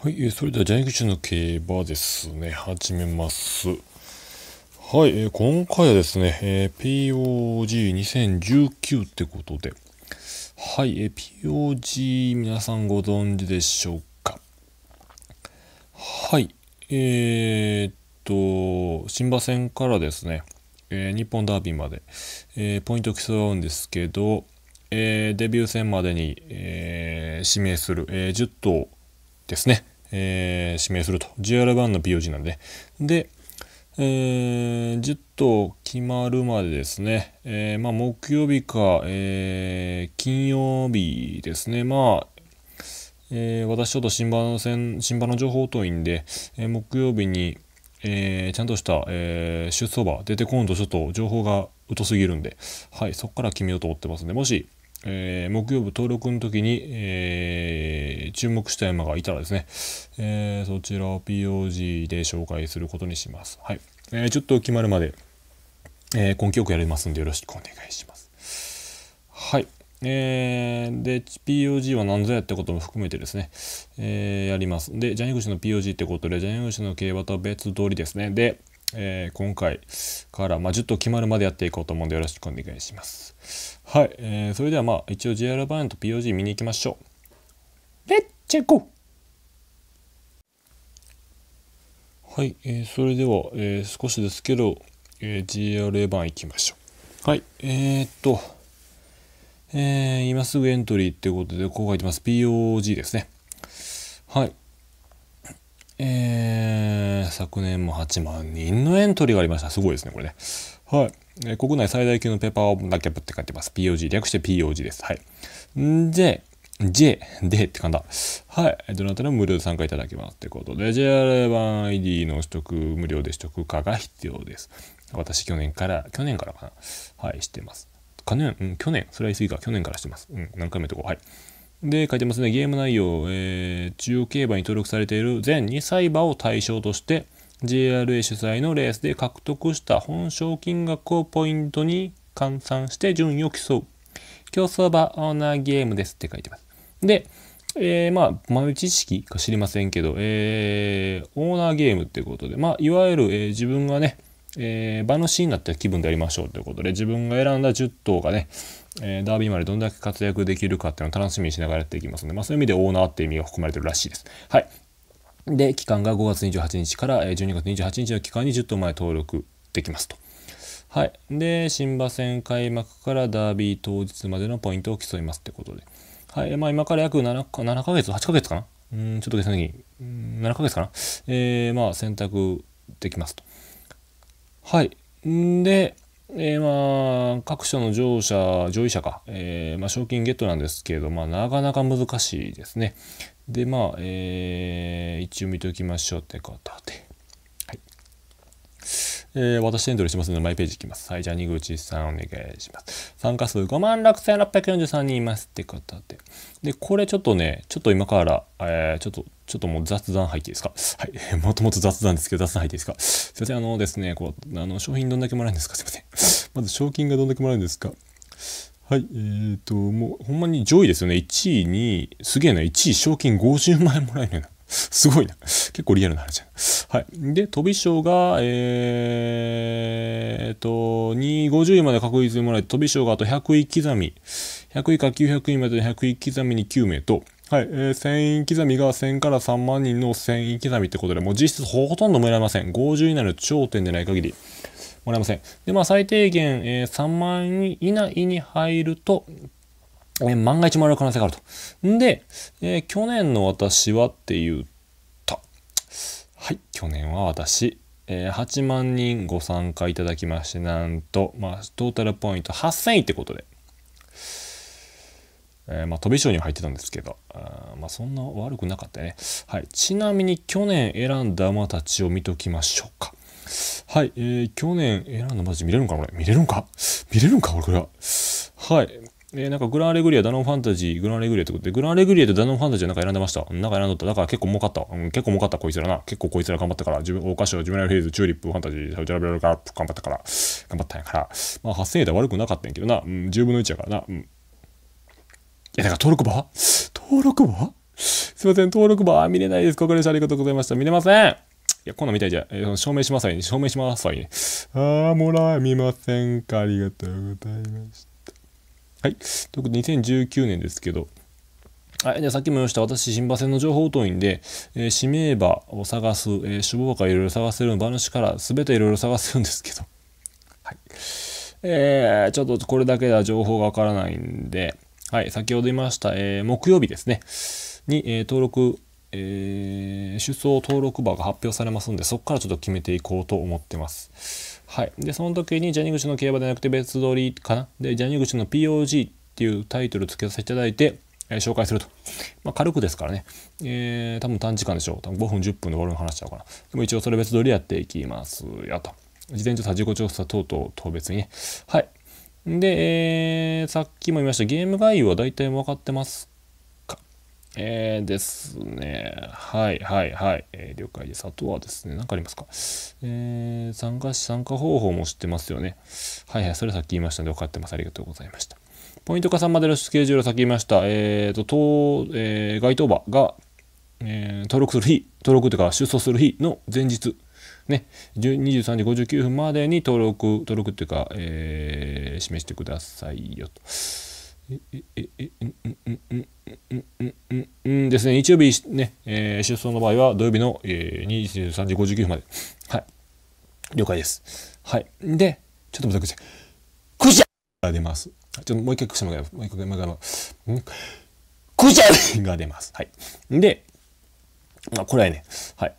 はい、えーそれではジャニクシュの競馬ですね、始めます。はい、えー今回はですね、えー POG2019 ってことで、はい、えー POG 皆さんご存知でしょうか？はい、えーっと、新馬戦からですね、えー日本ダービーまで、えーポイント競うんですけど、えーデビュー戦までに、えー指名する、えー10頭ですね、えー指名すると。GR 版の POG なんでで、えー10頭決まるまでですね、えーまあ、木曜日か、えー金曜日ですね。まあえー私ちょっと新馬の戦新馬の情報遠いんで、えー木曜日に、えーちゃんとした、えー出走馬出てこんとちょっと情報が疎すぎるんで、はい、そこから決めようと思ってますんで。もし、えー木曜日登録の時に、えー注目した馬がいたらですね、えーそちらを POG で紹介することにします。はいえーちょっと決まるまで、えー根気よくやりますんでよろしくお願いします。はい。えーで POG は何ぞやってことも含めてですね、えーやります。で、ジャニーグシの POG ってことで、ジャニーグシの競馬とは別通りですね。で、えー今回から、まあ、10頭決まるまでやっていこうと思うんでよろしくお願いします。はい。えーそれではまあ、一応 JR バーンと POG 見に行きましょう。レッチェゴーはい、えーそれでは、えー少しですけど、えー GRA 版いきましょう。はい、えー、っと、えー今すぐエントリーってことで、こう書いてます。POG ですね。はい。えー昨年も8万人のエントリーがありました。すごいですね、これね。はい。えー国内最大級のペーパーオープンダキャップって書いてます。POG。略して POG です。はい。んで、J、でってかんだ。はい。どなたでも無料で参加いただけます。ってことで、JR 版 ID の取得、無料で取得化が必要です。私、去年から、去年からかな。はい、してます。去年、うん、去年、それは言い過ぎか、去年からしてます。うん、何回目とこう。はい。で、書いてますね。ゲーム内容、えー中央競馬に登録されている全2歳馬を対象として、JRA 主催のレースで獲得した本賞金額をポイントに換算して順位を競う。競走馬オーナーゲームですって書いてます。で、えーまあ、豆知識か知りませんけど、えーオーナーゲームっていうことで、まあ、いわゆる、えー自分がね、えー馬主になった気分でやりましょうということで、自分が選んだ10頭がね、えーダービーまでどんだけ活躍できるかっていうのを楽しみにしながらやっていきますので、まあ、そういう意味でオーナーっていう意味が含まれてるらしいです。はい。で、期間が5月28日から12月28日の期間に10頭前登録できますと。はい。で、新馬戦開幕からダービー当日までのポイントを競いますってことで。はい。まあ、今から約7か ,7 ヶ月、8ヶ月かな？うん、ちょっと計算的に。うん7ヶ月かな？えー、まあ、選択できますと。はい。んで、えーまあ、各社の乗車、上位者か、えーまあ、賞金ゲットなんですけれど、まあ、なかなか難しいですね。で、まあ、えー一応見ておきましょうってことで。えー私エントリーしますので、マイページいきます。はい、じゃあ、二口さんお願いします。参加数5万6643人いますってことで。で、これちょっとね、ちょっと今から、えーちょっと、ちょっともう雑談入っていいですか？はい。もともと雑談ですけど、雑談入っていいですか？すいません、あのですね、こう、あの、商品どんだけもらえるんですか？すいません。まず、賞金がどんだけもらえるんですか？はい、えーと、もう、ほんまに上位ですよね。1位に、すげえな、1位賞金50万円もらえるよな。すごいな。結構リアルな話やな。はい。で、飛び賞が、えーと、250位まで確実にもらえて、飛び賞があと100位刻み。100位か900位までの100位刻みに9名と、はい、えー1000位刻みが1000から3万人の1000位刻みってことで、もう実質ほとんどもらえません。50位以内の頂点でない限り。もらえません。で、まあ、最低限、えー3万円以内に入ると、えー万が一もらえる可能性があると。んで、えー去年の私はっていうと、はい、去年は私、えー8万人ご参加いただきまして、なんと、まあ、トータルポイント8000位ってことで、えーまあ、飛び賞には入ってたんですけど、あまあ、そんな悪くなかったね。はい。ちなみに去年選んだ馬たちを見ときましょうか。はい。えー去年選んだ馬たち見れるんかこれ。見れるんか？見れるんか？これは。はい。えーなんかグランアレグリア、ダノンファンタジー、グランアレグリアってことで、グランアレグリアとダノンファンタジーなんか選んでました。なんか選んどった。だから結構儲かった。うん、結構儲かった、こいつらな。結構こいつら頑張ったから、自分、桜花賞、ジュベナイルフィリーズ、チューリップ、ファンタジー、サウジアラビアロイヤルカップ頑張ったから、頑張ったんやから。まあ8000円で悪くなかったんやけどな。うん、10分の1やからな。うん。いや、だか登録馬登録馬すいません、登録馬見れないです。ここでありがとうございました。見れません。いや、こんなんみたいじゃん。えー証明しますわね。証明しますわね。あー、もらえみませんか。ありがとうございました。はい。ということで、2019年ですけど、はい、でさっきも言いました私、新馬戦の情報遠いんで、えー指名馬を探す、えー、種馬からいろいろ探せる馬主から全ていろいろ探せるんですけど、はい。えーちょっとこれだけでは情報がわからないんで、はい、先ほど言いました、えー木曜日ですね、に、えー登録、えー出走登録馬が発表されますんで、そこからちょっと決めていこうと思ってます。はい。で、その時にジャニー口の競馬ではなくて別撮りかな。で、ジャニー口の POG っていうタイトルつけさせていただいて、えー紹介すると。まあ、軽くですからね。えー多分短時間でしょう。多分5分、10分で終わるの話しちゃうかな。でも一応それ別撮りやっていきますよと。事前調査、自己調査等々と別にね。はい。で、えーさっきも言いましたゲーム概要は大体分かってますえー、ですね。はいはいはい、えー了解です。あとはですね、何かありますか？えー参加し、参加方法も知ってますよね。はいはい、それさっき言いましたので分かってます。ありがとうございました。ポイント加算までのスケジュールを先言いました。えーと、当、えー該当馬が、えー登録する日、登録というか出走する日の前日、ね、23時59分までに登録、登録っていうか、えー示してくださいよと。うんですね、日曜日ね、えー、出走の場合は土曜日の、えー、23時59分まで。はい。了解です。はい。で、ちょっと待ってください。クシャが出ます。ちょっともう一回クシャが。もう一回、もう一回、んクシャが出ます。はい。で、あこれはね、はい。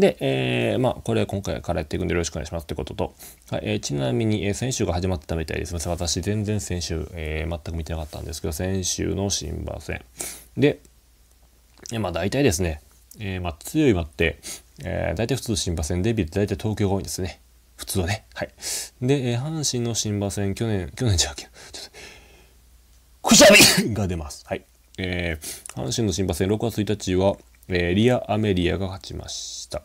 で、えーまあ、これ今回からやっていくんでよろしくお願いしますということと、はいえーちなみに、えー先週が始まってたみたいです。すみません。私、全然先週、え全く見てなかったんですけど、先週の新馬戦。で、えーまあ、大体ですね、えーまあ、強い馬って、えー大体普通新馬戦、デビューって大体東京が多いんですね。普通はね。はい。で、えー阪神の新馬戦、去年、去年じゃなくて、ちょっと、くしゃみが出ます。はい。えー阪神の新馬戦6月1日は、えーリア・アメリアが勝ちました。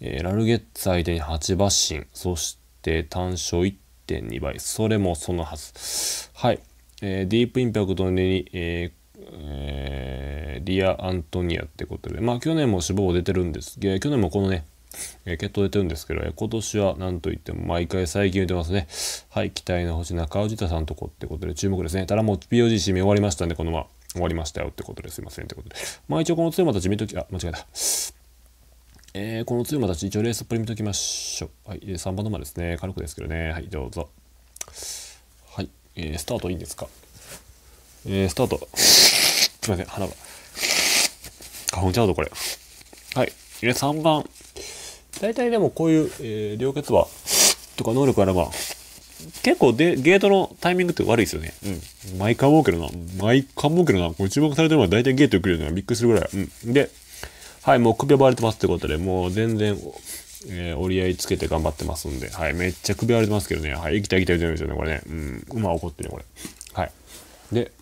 えーラルゲッツ相手に8馬身、そして単勝1.2倍、それもそのはず。はい。えーディープインパクトに、えーえーリア・アントニアってことで、まあ去年も脂肪出てるんです。えー去年もこのね、えー、決闘出てるんですけど、今年は何と言っても毎回最近言ってますね。はい、期待の星中尾田さんとこってことで注目ですね。ただもう POG 締め終わりましたんで、このまま終わりましたよってことですいませんってことで。まあ一応この強い馬たち見とき、あ、間違えた。えーこの強い馬たち一応レースっぷり見ときましょう。はい、3番の馬ですね。軽くですけどね。はい、どうぞ。はい、えースタートいいんですか？えースタート。すいません、鼻が。花粉ちゃうぞ、これ。はい、えー3番。大体でもこういう、えー両血馬とか能力あれば、結構でゲートのタイミングって悪いですよね。うん。毎回思うけどな。毎回思うけどな。これ注目されてるのは大体ゲート来るのがびっくりするぐらい。うん。で、はい、もう首割れてますってことで、もう全然、えー折り合いつけて頑張ってますんで、はい、めっちゃ首割れてますけどね、はい、生きた生きた言ってるんですよね、これね。うん、馬怒ってるね、これ。はい。で、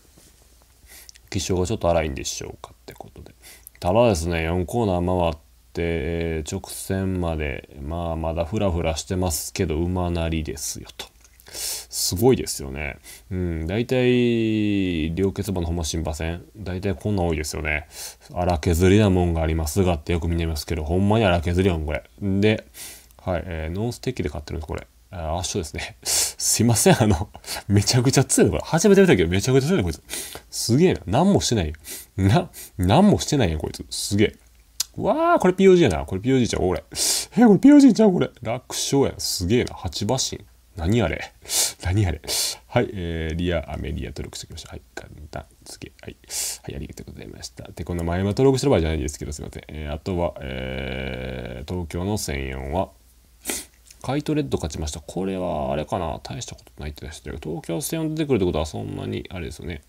気象がちょっと荒いんでしょうかってことで。ただですね、4コーナー回って、えー直線まで、まあ、まだフラフラしてますけど、馬なりですよと。すごいですよね。うん、大体、両血馬のほんま新馬戦、大体こんな多いですよね。荒削りなもんがありますがってよく見てますけど、ほんまに荒削りやん、これ。で、はい、えーノンステッキで買ってるんです、これ。あ圧勝ですね。すいません、あの、めちゃくちゃ強いの、これ。初めて見たけど、めちゃくちゃ強いの、こいつ。すげえな。何もしてないよ。な、何もしてないよ、こいつ。すげえ。わあ、これ POG やな。これ POG ちゃう、これ。え、これ POG ちゃう、これ。楽勝や。すげえな。8馬身。何あれ？何あれ？はい、えー、リア、アメリア登録してきました。はい、簡単、次。はい。はい、ありがとうございました。で、この前は登録してる場合じゃないですけど、すいません。えーあとは、えー東京の1004は、カイトレッド勝ちました。これは、あれかな？大したことないって言ってたけど、東京1004出てくるってことはそんなに、あれですよね。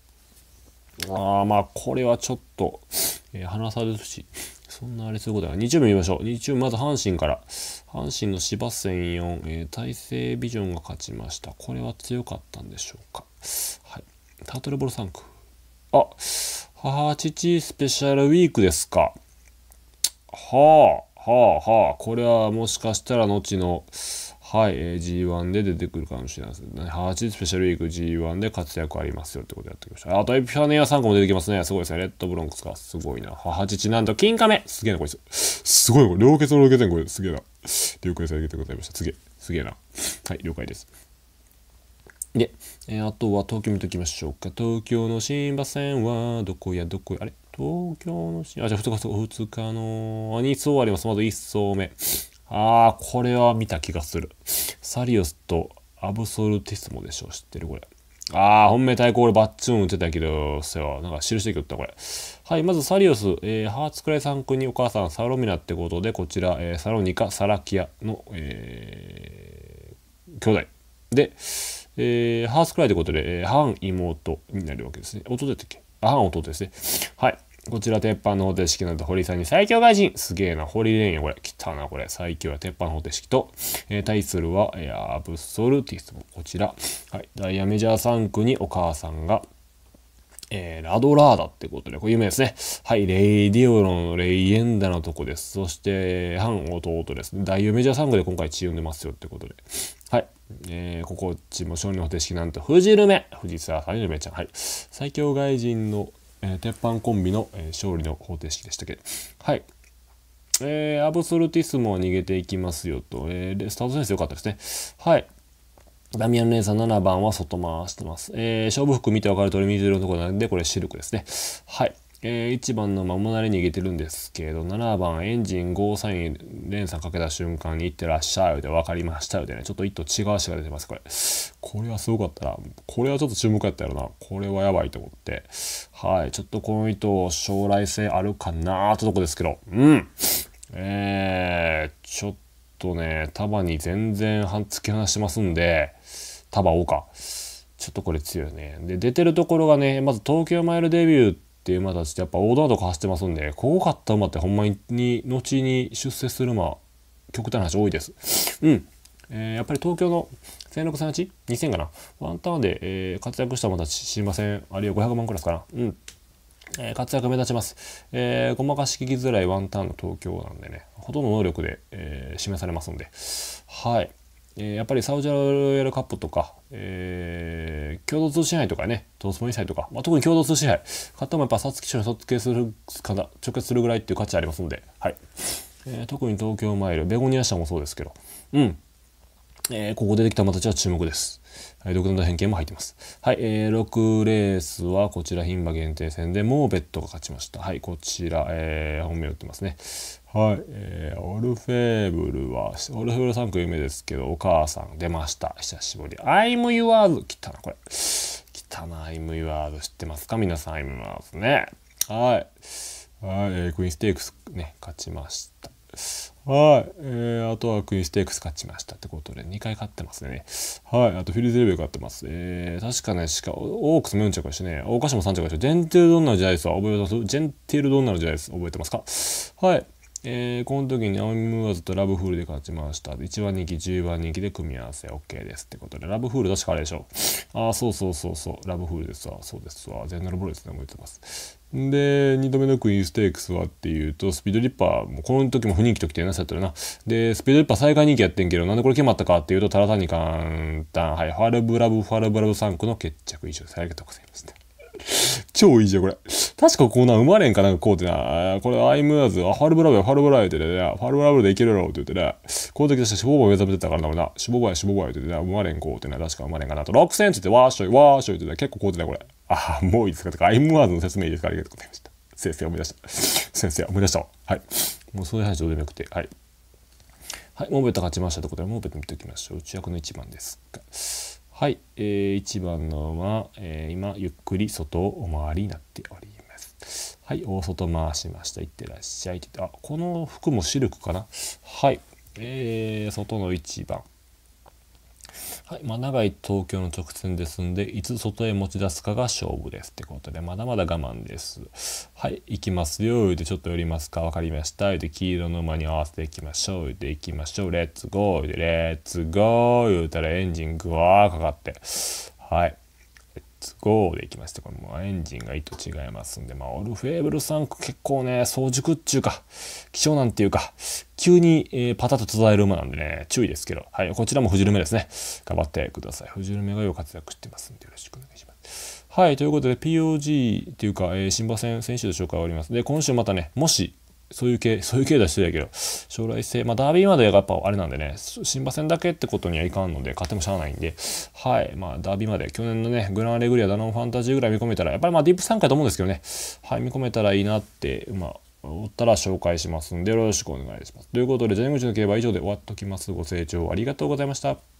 ああ、まあ、これはちょっと、えー、話されるし、そんなあれすることは日曜日見ましょう。日曜日、まず阪神から。阪神の芝戦4、えー大西ビジョンが勝ちました。これは強かったんでしょうか。はい。タートルボール3区。あ、母父スペシャルウィークですか。はあ、はあ、はあ。これはもしかしたら後のはい、えー、G1 で出てくるかもしれないですね。8スペシャルウィーク G1 で活躍ありますよってことやってきました。あとエピファネア3個も出てきますね。すごいですね。レッドブロンクスか。すごいな。8チなんと金亀すげえな、こいつ。すごい、これ。両血の両血これ。すげえな。了解されてございました。すげえ。すげえな。はい、了解です。で、えー、あとは東京見ときましょうか。東京の新馬線はどこやどこや。あれ？東京の新、あ、じゃあ2日、2日の、2層あります。まず1層目。ああ、これは見た気がする。サリオスとアブソルティスモでしょ。知ってるこれ。ああ、本命対抗俺バッチュン打ってたけど、そよ。なんか印できよったこれ。はい、まずサリオス、えー、ハーツクライさんくにお母さんサロミナってことで、こちら、えー、サロニカ・サラキアの、えー、兄弟。で、えー、ハーツクライってことで、えー、半妹になるわけですね。弟だったっけ？あ、半弟ですね。はい。こちら、鉄板の方程式なんと堀さんに最強外人すげえな。堀レンや、これ。来たな、これ。最強や、鉄板の方程式と、えー、対するは、えー、アブソルティスも、こちら。はい。ダイヤメジャー3区にお母さんが、えー、ラドラーダってことで、これ有名ですね。はい、レイディオロのレイエンダのとこです。そして、反弟ですね。ダイヤメジャー3区で今回血を出ますよってことで。はい。えー、ここっちも勝利の方程式なんと、フジルメ藤沢さんルメちゃん。はい。最強外人のえー、鉄板コンビの、えー、勝利の方程式でしたけど、はい。えー、アブソルティスモは逃げていきますよと、えー、スタートセンス良かったですね。はい。ダミアン姉さん7番は外回してます。えー、勝負服見て分かる通り水色のところなんで、これシルクですね。はい。えー、1番のまもなり逃げてるんですけど、7番エンジン5、3連鎖かけた瞬間に行ってらっしゃいで分かりましたよでね、ちょっと一頭違う足が出てます、これ。これはすごかったな。これはちょっと注目やったやろな。これはやばいと思って。はい。ちょっとこの糸将来性あるかなーってとこですけど。うん。えー、ちょっとね、束に全然突き放してますんで、束王か。ちょっとこれ強いね。で、出てるところがね、まず東京マイルデビューっていう馬たちってやっぱオーダーとか走ってますんで、ここ勝った馬ってほんまに、後に出世する馬、極端な話多いです。うん。えー、やっぱり東京の1638 2000かな？ワンターンで、えー、活躍した馬たち知りません。あるいは500万クラスかな？うん。えー、活躍目立ちます、えー、ごまかし聞きづらいワンターンの東京なんでねほとんど能力で、えー、示されますんで。はい。えー、やっぱりサウジアラビアカップとか、えー、共同通信杯とかね、トースポイン杯とか、まあ、特に共同通信杯、勝ってもやっぱ皐月賞に卒計するかな、直結するぐらいっていう価値ありますので、はい。えー、特に東京マイル、ベゴニア賞もそうですけど、うん。えー、ここ出てきた馬たちは注目です。はい、独断と偏見も入ってます。はい、えー、6レースはこちら牝馬限定戦でもうベッドが勝ちました。はい、こちら、えー、本命打ってますね。はい、えー、オルフェーブルは、オルフェーブル産駒有名ですけど、お母さん出ました。久しぶり。アイム・ユアーズ。来たな、これ。来たな、アイム・ユアーズ。知ってますか？皆さん、アイム・ユアーズね。はい。はい、えー、クイーンステークスね、勝ちました。はい。えー、あとはクイーンステークス勝ちましたってことで、2回勝ってますね。はい。あとフィリーズレビュー勝ってます。えー、確かね、しか、オークスも4着でしね、大鹿島も3着でし、ジェンテルドンナルジャイスは覚えてます？ジェンテルドンナルジャイス覚えてますか？はい。えー、この時にアオミムーアズとラブフールで勝ちました。1番人気、10番人気で組み合わせ OK ですってことで、ラブフール確かあれでしょ。ああ、そうそうそうそう、ラブフールですわ。そうですわ。ゼンナルボロですね、覚えてます。で、2度目のクイーンステークスはっていうと、スピードリッパー、もこの時も不人気ときてなさったよな。で、スピードリッパー最下位人気やってんけど、なんでこれ決まったかっていうと、ただ単に簡単。はい、ファルブラブ、ファルブラブ3区の決着以上です。ありがとうございますね。超いいじゃん、これ。確かこうな、生まれんかなんかこうってな、これアイムアーズ、あ、ファルブラブや、ファルブラブってね、ファルブラブでいけるやろって言ってね、この時確か脂肪棒目覚めてたからな、俺な、脂肪棒や、脂肪棒やって言ってね、生まれんこうってね、確か生まれんかなと、6センチってわーしょい、わーしょいってね、結構こうってね、これ。あ、もういいですかとか、アイムアーズの説明いいですかありがとうございました。先生思い出した。先生思い出した。はい。もうそういう話どうでもよくて、はい。はい、モーベット勝ちましたということで、モーベット見ておきましょう。内役の1番ですはい、えー、1番の馬、えー、今ゆっくり外をお回りになっております。はい、大外回しました。いってらっしゃい。あ、この服もシルクかなはい、えー、外の1番。はい、まあ、長い東京の直線ですんで、いつ外へ持ち出すかが勝負ですってことで、まだまだ我慢です。はい、行きますよ。でちょっと寄りますか分かりました。で黄色の馬に合わせていきましょう。で行きましょう。レッツゴー。でレッツゴー。言うたらエンジングワーかかって。はい。ツゴーでいきまして、これもエンジンが意図違いますんで、まあ、オルフェーブル3結構ね、早熟っちゅうか、希少なんていうか、急に、えー、パタッと途絶える馬なんでね、注意ですけど、はい、こちらもフジルメですね。頑張ってください。フジルメがよう活躍してますんで、よろしくお願いします。はい、ということで、POG っていうか、えー、新馬戦選手の紹介終わります。で、今週またね、もし、そういう系、そういう系出してるやけど、将来性、まあ、ダービーまでがやっぱあれなんでね、新馬戦だけってことにはいかんので、勝ってもしゃあないんで、はい、まあ、ダービーまで、去年のね、グランアレグリア、ダノンファンタジーぐらい見込めたら、やっぱりまあ、ディープ参加と思うんですけどね、はい、見込めたらいいなって、まあ、おったら紹介しますんで、よろしくお願いします。ということで、ジャニムチの競馬は以上で終わっときます。ご清聴ありがとうございました。